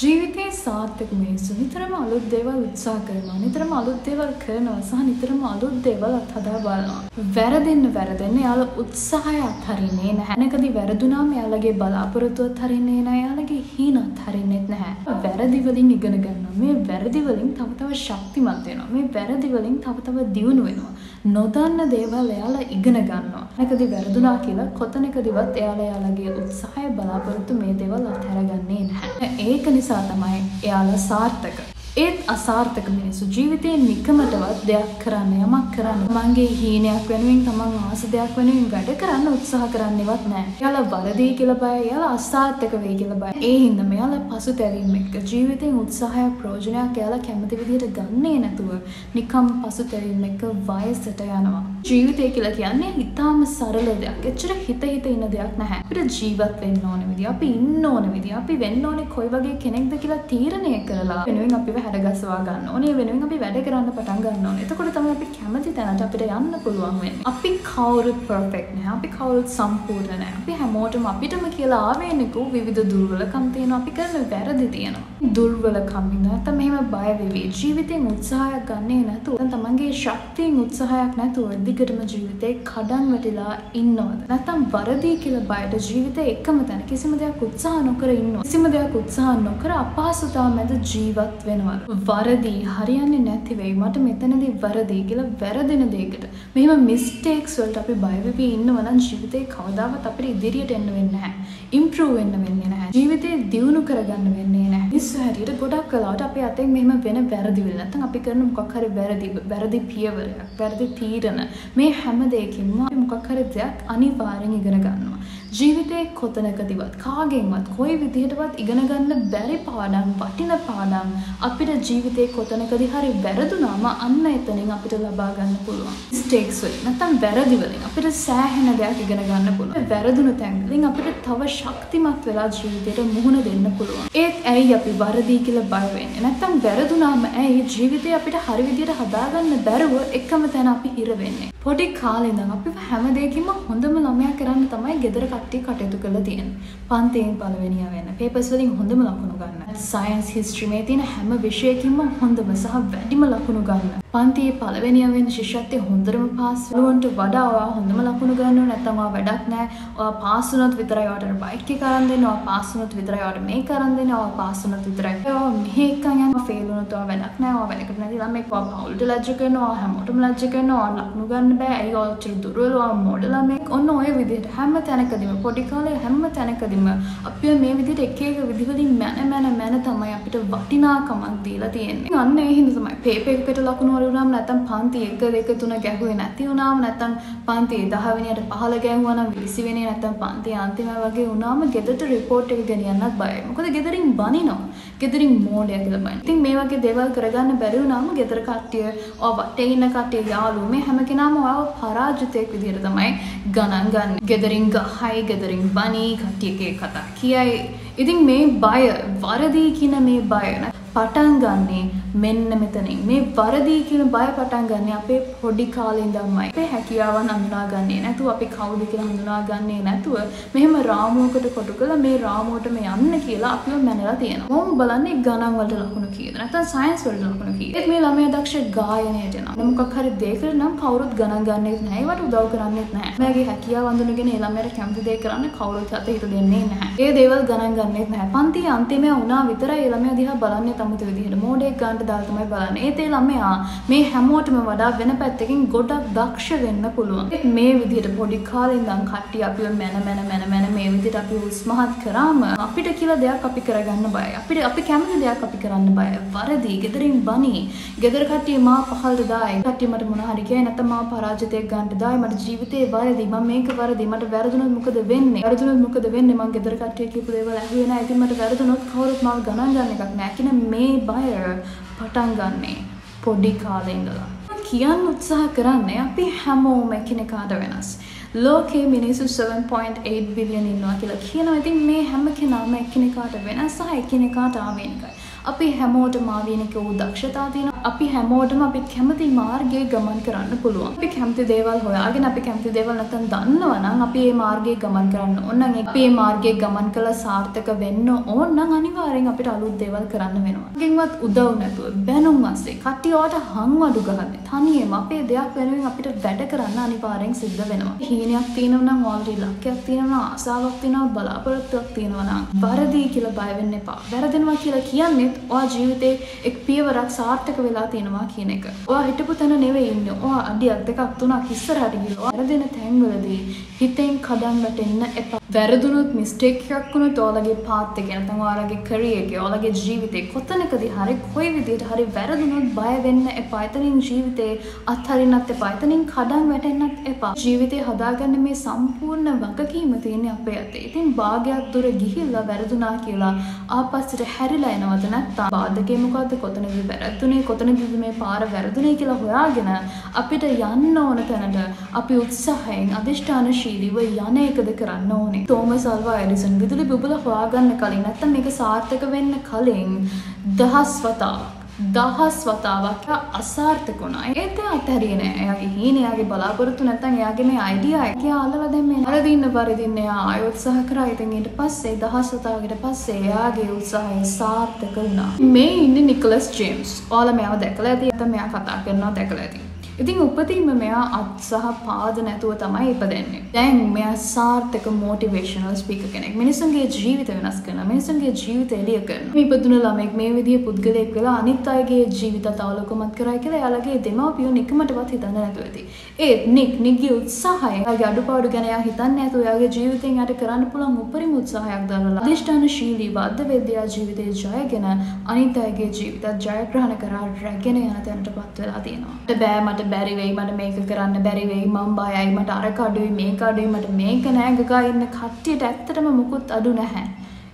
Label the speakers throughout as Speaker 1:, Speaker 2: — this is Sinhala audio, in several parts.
Speaker 1: ජීවිතයේ සාර්ථක මිනිස්සු නිතරම අලුත් දේවල් උත්සාහ කරනවා. නිතරම අලුත් දේවල් කරනවා සහ නිතරම අලුත් දේවල් අත්හදා බලනවා. වැරදෙන්න වැරදෙන්න යාළ උත්සාහය අත්හරින්නේ නැහැ. නැකදී වැරදුනාම යාළගේ බලාපොරොත්තු අත්හරින්නේ නැහැ. යාළගේ හීන අත්හරින්නෙත් නැහැ. වැරදි වලින් ඉගෙන ගන්නවා. මේ වැරදි වලින් තව තව ශක්තිමත් වෙනවා. මේ වැරදි වලින් තව තව දියුණු වෙනවා. නොදන්න දේවල් එයාලා ඉගෙන ගන්නවා. නැකදී වැරදුනා කියලා කොතනකදීවත් එයාලා එයාලගේ උත්සාහය බලාපොරොත්තු මේ දේවල් අත්හැරගන්නේ නැහැ. ඒක නිසා නිසා තමයි එයාලා සාර්ථක. ඒත් අසාර්ථක මිනිස්සු ජීවිතයෙන් නිකමටවත් දෙයක් කරන්න යමක් කරන්න මගේ හීනයක් වෙනුවෙන් තමන් ආස දෙයක් වෙනුවෙන් වැඩ කරන්න උත්සාහ කරන්නවත් නෑ. එයාලා වරදී කියලා බය, එයාලා අසාර්ථක වෙයි කියලා බය. ඒ හින්දා මෙයාලා පසුතැවීම එක්ක ජීවිතෙන් උත්සාහයක් ප්‍රයෝජනයක් එයාලා කැමති විදිහට ගන්නේ නැතුව නිකම් පසුතැවීම එක්ක වයසට යනවා. ජීවිතය කියලා කියන්නේ ඉතාම සරල දෙයක්. එච්චර හිත හිත ඉන්න දෙයක් නැහැ. අපිට ජීවත් වෙන්න ඕන විදිය, අපි ඉන්න ඕන විදිය, අපි වෙන්න ඕනේ කොයි වගේ කෙනෙක්ද කියලා තීරණය කරලා වෙනුවෙන් අපිව හැඩගස්වා ගන්න ඕනේ. වෙනුවෙන් අපි වැඩ කරන්න පටන් ගන්න ඕනේ. එතකොට තමයි අපි කැමති තැනට අපිට යන්න පුළුවන් වෙන්නේ. අපි කවුරුත් පර්ෆෙක්ට් නෑ. අපි කවුරුත් සම්පූර්ණ නෑ. අපි හැමෝටම අපිටම කියලා ආවේනිකෝ විවිධ දුර්වලකම් තියෙනවා. අපි කරන වැරදි තියෙනවා. දුර්වලකම් නැත්නම් මෙහෙම බය වෙවි. ජීවිතෙන් උත්සාහයක් ගන්නේ නැතුව තමන්ගේ ශක්තියෙන් උත්සාහයක් නැතුව දිගටම ජීවිතේ කඩන් වැටිලා ඉන්නවද? නැත්නම් වරදී කියලා බයට ජීවිතේ එකම තැන කිසිම දෙයක් උත්සාහ නොකර ඉන්නවද? කිසිම දෙයක් උත්සාහ නොකර අපහසුතාව මැද ජීවත් වෙනවා. වරදී හරියන්නේ නැති වෙයි මට මෙතනදී වරදී කියලා වැරදෙන දෙයකට මෙහෙම මිස්ටේක්ස් වලට අපි බය වෙවි ඉන්නවා නම් ජීවිතේ කවදාවත් අපිට ඉදිරියට එන්න වෙන්නේ නැහැ. ඉම්ප්‍රූව් වෙන්න වෙන්නේ නැහැ. ජීවිතේ දියුණු කරගන්න වෙන්නේ නැහැ. මිනිස්සු හැටියට ගොඩක් වෙලාවට අපි අතෙන් මෙහෙම වෙන වැරදි වෙල නැත්නම් අපි කරන මොකක් හරි වැරදි වැරදි පියවරයක් වැරදි තීරණ මේ හැම දෙයකින්ම මොකක් හරි දෙයක් අනිවාර්යෙන් ඉගෙන ගන්නවා. ජීවිතේ කොතනකදිවත් කාගෙන්වත් කොයි විදිහටවත් ඉගෙන ගන්න බැරි පාඩම් වටින පාඩම් අපිට ජීවිතේ කොතනකදී හරි වැරදුනාම අන්න එතනින් අපිට ලබා ගන්න පුළුවන්. මිස්ටේක්ස් වලින් නැත්නම් වැරදි වලින් අපිට සෑහෙන දෙයක් ඉගෙන ගන්න පුළුවන්. වැරදුණු තැන් වලින් අපිට තව ශක්තිමත් වෙලා ජීවිතේට මුහුණ දෙන්න පුළුවන්. ඒත් ඇයි අපි වරදී කියලා බය වෙන්නේ? නැත්නම් වැරදුනාම ඇයි ජීවිතේ අපිට හරි විදිහට හදාගන්න බැරුව එකම තැන අපි හිර වෙන්නේ? පොඩි කාලේ ඉඳන් අපි හැම දෙයකින්ම හොඳම ළමයා කරන්න තමයි ගෙදර කට්ටිය කටයුතු කරලා තියෙන්නේ. පන්තියෙන් පළවෙනියා වෙන්න, පේපර්ස් වලින් හොඳම ලකුණු ගන්න. සයන්ස් හිස්ටරි මේ තියෙන හැම විෂයකින්ම හොඳම සහ වැඩිම ලකුණු ගන්න. පන්තියේ පළවෙනියා වෙන්න ශිෂ්‍යත්වයේ හොඳටම පාස් වෙනවට වඩා ඔයා හොඳම ලකුණු ගන්නවා නැත්නම් ඔයා වැඩක් නැහැ. ඔයා පාස් වුණොත් විතරයි ඔයාට බයික් එක අරන් දෙන්න. ඔයා පාස් වුණොත් විතරයි ඔයාට මේක අරන් දෙන්න. ඔයා පාස් වුණොත් විතරයි. ඔයා මෙහෙ එකන් යනවා ෆේල් වුණොත් ඔයා වැඩක් නැහැ. ඔයා වැඩකට නැති ළමෙක් ඔයා පවුලට ලැජ්ජ කරනවා. හැමෝටම ලැජ්ජ කරනවා. ඔයා ලකුණු ගන්න බෑ. ඇයි ඔයා ඔච්චර දුර්වල ඔයා මොඩ ළමෙක්. ඔන්න ඔය විදිහට හැම තැනකදීම පොඩි කාලේ හැම තැනකදීම අපි මේ විදිහට එක එක විදිහවලින් මැන මැන මැන තමයි අපිට වටිනාකමක් දීලා තියෙන්නේ. අන්න ඒ හින්දා තමයි පේපර් එකකට ලකුණු වල වුණාම නැත්තම් පන්ති 1 2 3 ගැහුවේ නැති වුණාම නැත්තම් පන්ති 10 වෙනියට 15 ගැහුවා නම් 20 වෙනිය නැත්තම් පන්ති අන්තිම වගේ වුණාම ගෙදරට රිපෝට් එක ගෙනියන්නත් බයයි. මොකද ගෙදරින් බනිනවා. ගෙදරින් මෝඩයා කියලා බනිනවා. ඉතින් මේ වගේ දේවල් කරගන්න බැරි වුණාම ගෙදර කට්ටිය ඔය වටේ ඉන්න කට්ටිය යාළුවෝ මේ හැම කෙනාම ඔයාව පරාජිතයෙක් විදිහට තමයි ගණන් ගන්න. ගෙදරින් ගහයි, ගෙදරින් බනී, කට්ටියගේ කතා කියයි. ඉතින් මේ බය, වරදී කියන මේ බය පටන් ගන්නේ මෙන්න මෙතනින් මේ වරදී කියන බය පටන් ගන්නේ අපේ පොඩි කාලේ ඉඳන්මයි. අපේ හැකියාවන් හඳුනාගන්නේ නැතුව අපි කවුද කියලා හඳුනාගන්නේ නැතුව මෙහෙම රාමුවකට කොටු කළා මේ රාමුවටම යන්න කියලා අපිව මැනලා තියෙනවා. මොම් බලන්නේ ගණන් වලට ලකුණු කීයද නැත්නම් සයන්ස් වලට ලකුණු කීයද. ඒත් මේ ළමයා දක්ෂ ගායනයට යනවා. මොකක් හරි දෙයකට නම් කවුරුත් ගණන් ගන්නෙත් නැහැ. ඒවට උදව් කරන්නෙත් නැහැ. මගේ හැකියාව හඳුනගෙන ඒ ළමයාට කැමති දේ කරන්න කවුරුත් අත හිත දෙන්නේ නැහැ. ඒ දේවල් ගණන් ගන්නෙත් නැහැ. පන්තියේ අන්තිමේ වුණා විතරයි ඒ ළමයා දිහා බලන්නේ තමුතු විදිහට මෝඩෙක් ගන්නට දාලා තමයි බලන්නේ. ඒත් ඒ ළමයා මේ හැමෝටම වඩා වෙන පැත්තකින් ගොඩක් දක්ෂ වෙන්න පුළුවන්. ඒත් මේ විදිහට පොඩි කාලේ ඉඳන් කට්ටිය අපිව මැන මැන මැන මැන මේ විදිහට අපි උස්මහත් කරාම අපිට කියලා දෙයක් අපි කරගන්න බයයි. අපිට අපි කැමති දෙයක් අපි කරන්න බයයි. වරදී, ගෙදරින් බනි, ගෙදර කට්ටිය මා පහළට දායි. කට්ටිය මට මොන හරි කියයි නැත්නම් මා පරාජිතයක් ගන්නට දායි. මට ජීවිතේ වරදී, මම මේක වරදී, මට වැරදුනොත් මොකද වෙන්නේ? වැරදුනොත් මොකද වෙන්නේ? මං ගෙදර කට්ටිය කියපු දේවල් ඇහුවේ නැහැ. ඉතින් මට වැරදුනොත් කවුරුත් මාව ගණන් ගන්න එකක් නැහැ. කියන මේ බය පටන් ගන්නේ පොඩි කාලේ ඉඳලා. කියන්න උත්සාහ කරන්නේ අපි හැමෝම එකිනෙකාට වෙනස්. ලෝකේ මිනිස්සු 7.8 බිලියන් ඉන්නවා කියලා කියනවා. ඉතින් මේ හැම කෙනාම එකිනෙකාට වෙනස් සහ එකිනෙකාට ආවේනිකයි. අපි හැමෝටම ආවේනික වූ දක්ෂතා තියෙනවා. අපි හැමෝටම අපි කැමති මාර්ගයේ ගමන් කරන්න පුළුවන්. අපි කැමති දේවල් හොයාගෙන අපි කැමති දේවල් නැත්නම් දන්නවා නම් අපි මේ මාර්ගයේ ගමන් කරන්න ඕන නම් අපි මේ මාර්ගයේ ගමන් කළා සාර්ථක වෙන්න ඕන නම් අනිවාර්යෙන් අපිට අලුත් දේවල් කරන්න වෙනවා. ගෙන්වත් උදව් නැතුව බැනුම් අස්සේ කට්ටියට හංවඩු ගහන්නේ. තනියම අපේ දෙයක් වෙනුවෙන් අපිට වැඩ කරන්න අනිවාර්යෙන් සිද්ධ වෙනවා. හීනයක් තියෙනවා නම් ඔල්රෙඩි ලක්කයක් තියෙනවා ආසාවක් තියෙනවා බලාපොරොත්තුවක් තියෙනවා නම් වරදී කියලා බය වෙන්න එපා. වැරදෙනවා කියලා කියන්නේත් ඔයා ජීවිතේ එක් පියවරක් සාර්ථක වෙලා තියෙනවා කියන එක. ඔයා හිටපු තැන නෙවෙයි ඉන්නේ. ඔයා අඩියක් දෙකක් තුනක් ඉස්සරහට ගිහලා වැරදෙන තැන්වලදී හිතෙන් කඩන් වැටෙන්න එපා. වැරදුනොත් මිස්ටේක් එකක් වුණොත් ඔයාලගේ පාත් එක නැත්නම් ඔයාලගේ කැරියර් එක ඔයාලගේ ජීවිතේ කොතනකදී හරි කොයි විදිහට හරි වැරදුනොත් බය වෙන්න එපා. එතනින් ජීවිතේ අත්හරින්නත් එපා. එතනින් කඩන් වැටෙන්නත් එපා. ජීවිතේ හදාගන්න මේ සම්පූර්ණ වගකීම තියෙන්නේ අපේ අතේ. ඉතින් භාගයක් දුර ගිහිල්ලා වැරදුනා කියලා ආපස්සට හැරිලා එනවද නැත්නම් බාධකේ මොකද්ද? කොතනද වැරදුනේ? කොතනද මේ පාර වැරදුනේ කියලා හොයාගෙන අපිට යන්න ඕන තැනට අපි උත්සාහයෙන් අධිෂ්ඨානශීලීව යන එකද කරන්න ඕනේ. තෝමස් අල්වා එඩිසන් විදුලි බුබුල හොයාගන්න කලින් නැත්තම් මේක සාර්ථක වෙන්න කලින් දහස් වතාවක් දහස් වතාවක් අසාර්ථක වුණා. ඒත් එයා අත්හැරියේ නෑ. එයාගේ හීන, එයාගේ බලාපොරොත්තු නැත්තම් එයාගේ මේ අයිඩියා එක එයා අල්ලලා දැන් මේ වරදින්න වරදින්න එයා ආයෙ උත්සාහ කරා. ඉතින් ඊට පස්සේ දහස් වතාවකට පස්සේ එයාගේ උත්සාහය සාර්ථක වුණා. මේ ඉන්නේ නිකලස් ජේම්ස්. ඔයාලා මෙයාව දැකලා ඇති. නැත්නම් මෙයා කතා කරනවා දැකලා ඇති. ඉතින් උපතින්ම මෙයා අත් සහ පාද නැතුව තමයි ඉපදෙන්නේ. දැන් මෙයා සාර්ථක මොටිවේෂනල් ස්පීකර් කෙනෙක්. මිනිසුන්ගේ ජීවිත වෙනස් කරනවා. මිනිසුන්ගේ ජීවිත එළිය කරනවා. මේ ඉපදුන ළමෙක් මේ විදිහේ පුද්ගලයෙක් වෙලා අනිත් අයගේ ජීවිතත් අවලෝකමත් කරයි කියලා එයාලගේ දෙමාපියෝ නිකමටවත් හිතන්න නැතුව ඇති. ඒත් නික් නික්ගේ උත්සාහය එයාගේ අඩුපාඩු ගැන එයා හිතන්නේ නැතුව එයාගේ ජීවිතෙන් යට කරන්න පුළුවන් උපරිම උත්සාහයක් දරලා අධිෂ්ඨානශීලී බද්ධ වෙද්‍යා ජීවිතේ ජයගෙන අනිත් අයගේ ජීවිතත් ජයග්‍රහණ කරා රැගෙන යන තැනටපත් වෙලා තියෙනවා. බෑ මට බැරි වෙයි මට මේක කරන්න බැරි වෙයි මම බයයි මට අර කඩුයි මේක අඩුයි මට මේක නෑ ගගා ඉන්න කට්ටියට ඇත්තටම මුකුත් අඩු නැහැ.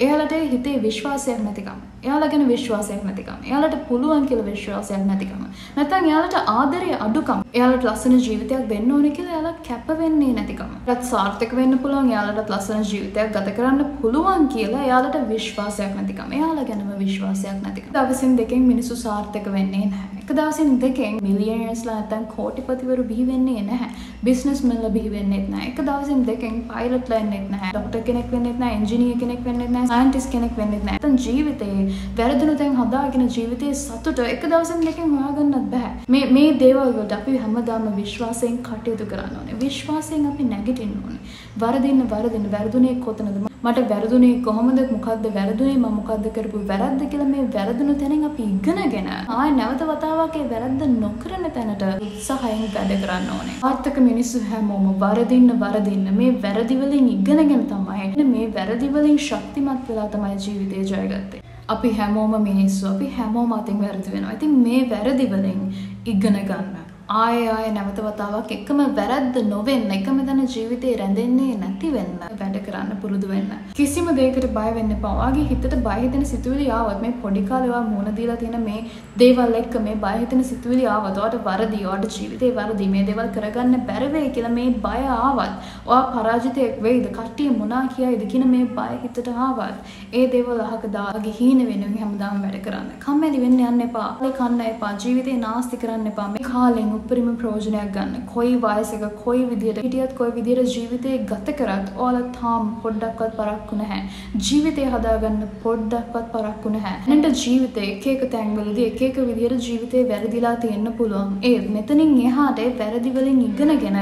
Speaker 1: එයාලට හිතේ විශ්වාසයක් නැතිකම. එයාලා ගැන විශ්වාසයක් නැතිකම. එයාලට පුළුවන් කියලා විශ්වාසයක් නැතිකම. නැත්නම් එයාලට ආදරය අඩුකම. එයාලට ලස්සන ජීවිතයක් දෙන්න ඕනේ කියලා එයාලා කැප වෙන්නේ නැතිකම. ඒත් සාර්ථක වෙන්න පුළුවන් එයාලට ලස්සන ජීවිතයක් ගත කරන්න පුළුවන් කියලා එයාලට විශ්වාසයක් නැතිකම. එයාලා ගැනම විශ්වාසයක් නැතිකම. දවසින් දෙකෙන් මිනිස්සු සාර්ථක වෙන්නේ නැහැ. එක දවසින් දෙකෙන් මිලියනර්ස්ලා නැත්නම් කෝටිපතිවරු බිහි වෙන්නේ නැහැ. බිස්නස්මන්ලා බිහි වෙන්නේ නැහැ. එක දවසින් දෙකෙන් පයිලට්ලා වෙන්නේ නැහැ. ડોක්ටර් කෙනෙක් වෙන්නේ නැහැ. එන්ජිනියර් කෙනෙක් වෙන්නේ නැහැ. සයන්ටිස්ට් කෙනෙක් වෙන්නේ නැහැ. නැත්නම් ජීවිතේ වැරදුණු තැන් හදාගෙන ජීවිතයේ සතුට එක දවසින් දෙකෙන් හොයාගන්නත් බෑ. මේ මේ දේවල් වලට අපි හැමදාම විශ්වාසයෙන් කටයුතු කරන්න ඕනේ. විශ්වාසයෙන් අපි නැගිටින්න ඕනේ. වරදින්න වරදින්න වැරදුනේ කොතනද? මට වැරදුනේ කොහොමද? මොකද්ද වැරදුනේ? මම මොකද්ද කරපු වැරද්ද කියලා මේ වැරදුණු තැනින් අපි ඉගෙනගෙන ආයෙ නැවත වතාවක් ඒ වැරද්ද නොකරන තැනට උත්සාහයෙන් වැඩ කරන්න ඕනේ. ආර්ථික මිනිස්සු හැමෝම වරදින්න වරදින්න මේ වැරදි වලින් ඉගෙනගෙන තමයි මේ වැරදි වලින් ශක්තිමත් වෙලා තමයි ජීවිතේ ජයගත්තේ. අපි හැමෝම මිනිස්සු අපි හැමෝම අතින් වැරදි වෙනවා. ඉතින් මේ වැරදි වලින් ඉගෙන ගන්න. ආය ආය නැවත වතාවක් එකම වැරද්ද නොවෙන්න එකම තැන ජීවිතේ රැඳෙන්නේ නැති වෙන්න වැඩ කරන්න පුරුදු වෙන්න. කිසිම දෙයකට බය වෙන්න එපා. ඔයාගේ හිතට බය හිතෙන සිතුවිලි ආවත් මේ පොඩි කාලේ ඔයා මුණ දීලා තියෙන මේ දේවල් එක්ක මේ බය හිතෙන සිතුවිලි ආවත් ඔයාට වරදි, ඔයාට ජීවිතේ වරදි, මේ දේවල් කරගන්න බැර වෙයි කියලා මේ බය ආවත් ඔයා පරාජිතයෙක් වෙයිද? කට්ටිය මොනා කියයිද කියන මේ බය හිතට ආවත් ඒ දේවල් අහක දාගේ හීන වෙනුවෙන් හැමදාම වැඩ කරන්න. කම්මැලි වෙන්න යන්න එපා. ඒ කන්න එපා. ජීවිතේ නාස්ති කරන්න එපා. මේ කාලෙන් උපරිම ප්‍රෝජනයක් ගන්න. කොයි වයසක කොයි විදියට හිටියත් කොයි විදියට ජීවිතේ ගත කරත් ඔයාලා තාම පොඩ්ඩක්වත් පරක්කු නැහැ. ජීවිතේ හදාගන්න පොඩ්ඩක්වත් පරක්කු නැහැ. නැන්ට ජීවිතේ එක එක තැන්වලදී එක එක විදියට ජීවිතේ වැරදිලා තියෙන්න පුළුවන්. ඒත් මෙතනින් එහාට ඒ වැරදි වලින් ඉගෙනගෙන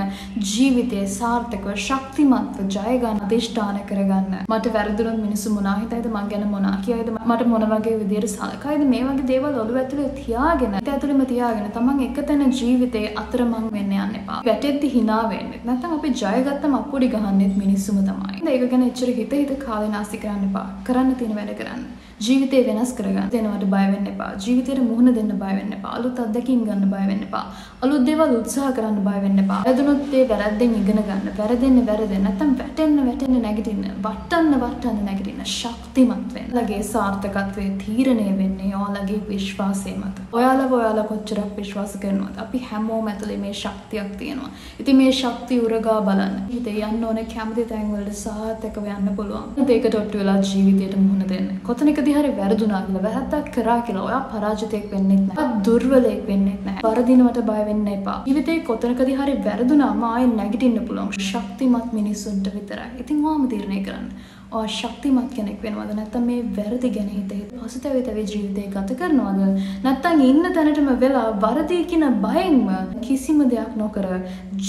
Speaker 1: ජීවිතේ සාර්ථකව ශක්තිමත්ව ජය ගන්න අධිෂ්ඨාන කරගන්න. මට වැරදුනොත් මිනිස්සු මොනා හිතයිද මං ගැන මොනා කියයිද මට මොන වගේ විදියට සලකයිද මේ වගේ දේවල් ඔළුව ඇතුලේ තියාගෙන ඇතුළෙම තියාගෙන තමන් එකතැන ජීවිතේ අතරමං වෙන්න යන්න එපා. වැටෙද්දි hina වෙන්න. නැත්නම් අපි ජයගත්තම අප්පුඩි ගහන්නෙත් මිනිස්සුම තමයි. ඒක ගැන එච්චර හිත හිත කාලේ නාස්ති කරන්න එපා. කරන්න තියෙන වැඩ කරන්න. ජීවිතේ වෙනස් කරගන්න. දෙනවට බය වෙන්න එපා. ජීවිතේට මුහුණ දෙන්න බය වෙන්න එපා. අලුත් අත්දැකීම් ගන්න බය වෙන්න එපා. අලුත් දේවල් උත්සාහ කරන්න බය වෙන්න එපා. වැරදුනොත් ඒ වැරද්දෙන් ඉගෙන ගන්න. වැරදෙන්න වැරදෙන්න. නැත්නම් වැටෙන්න වැටෙන්න නැගිටින්න. වටන්න වටන්න නැගිටින්න. ශක්තිමත් වෙන්න. ඔයාලගේ සාර්ථකත්වයේ තීරණය වෙන්නේ ඔයාලගේ විශ්වාසය මත. ඔයාලව ඔයාලා කොච්චරක් විශ්වාස කරනවද? අපි හැමෝම ඇතුලේ මේ ශක්තියක් තියෙනවා. ඉතින් මේ ශක්තිය උරගා බලන්න. හිතේ යන්න ඕනේ කැමති තැන් වලට සාර්ථකව යන්න පුළුවන්. ඒකට ඔට්ටු වෙලා ජීවිතයට මුහුණ දෙන්න. කොතනකදී හරි වැරදුනා කියලා වැරද්දක් කරා කියලා ඔයා පරාජිතයෙක් වෙන්නෙත් නැහැ. දුර්වලයෙක් වෙන්නෙත් නැහැ. වරදිනවට බය වෙන්න එපා. ජීවිතේ කොතනකදී හරි වැරදුනාම ආයෙ නැගිටින්න පුළුවන්. ශක්තිමත් මිනිස්සුන්ට විතරයි. ඉතින් ඔයාම තීරණය කරන්න. ඔය ශක්තිමත් කෙනෙක් වෙනවද? නැත්තම් මේ වැරදි ගැන හිත. හිත පසුතැවි තැවි ජීවිතේ ගත කරනවද? නැත්තම් ඉන්න තැනටම වෙලා වරදී කියන බයෙන්ම කිසිම දෙයක් නොකර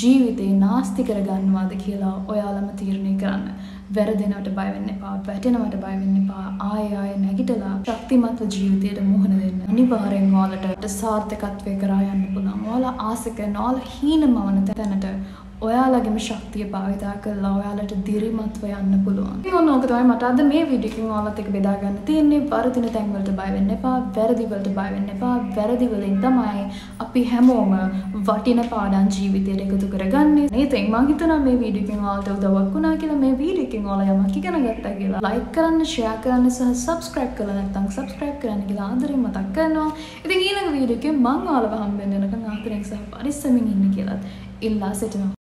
Speaker 1: ජීවිතේ නාස්ති කරගන්නවාද කියලා ඔයාලම තීරණය කරන්න. වැරදෙනවට බය වෙන්න එපා වැටෙනවට බය වෙන්න එපා. ආයෙ ආයෙ නැගිටලා ශක්තිමත්ව ජීවිතයට මුහුණ දෙන්න. අනිවාර්යෙන් ඔයාලට සාර්ථකත්වය කරා යන්න පුළුවන්. ඔයාලා ආස කරන ඔයාලා හීනමවන තැනට ඔයාලගේම ශක්තිය භාවිතා කරලා ඔයාලට දිරිමත්ව යන්න පුළුවන්. ඉතින් ඔන්න ඕක තමයි මට අද මේ වීඩියෝ එකෙන් ඔයාලත් එක්ක බෙදා ගන්න තියෙන්නේ. වරදින තැන් වලට බය වෙන්න එපා. වැරදි වලට බය වෙන්න එපා. වැරදි වලින් තමයි අපි හැමෝම වටින පාඩම් ජීවිතයට එකතු කරගන්නේ. ඉතින් මම හිතනවා මේ වීඩියෝ එකෙන් ඔයාලට උදව්වක් වුණා කියලා මේ වීඩියෝ එකෙන් ඔයාලා යමක් ඉගෙන ගත්තා කියලා. ලයික් කරන්න, ෂෙයා කරන්න සහ සබ්ස්ක්‍රයිබ් කරලා නැත්නම් සබ්ස්ක්‍රයිබ් කරන්න කියලා ආදරෙන් මතක් කරනවා. ඉතින් ඊළඟ වීඩියෝ එකෙන් මම ඔයාලව හම්බෙන්න යනකම් ආදරෙන් සහ පරිස්සමින් ඉන්න කියලාත් ඉල්ලා සිටිනවා.